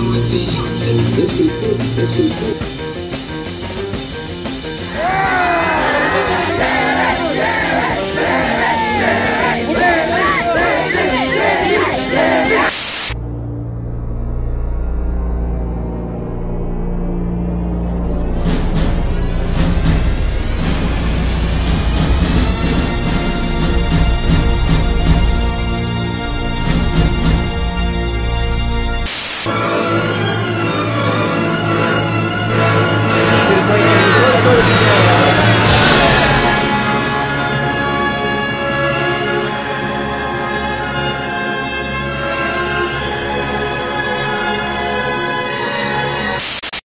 This is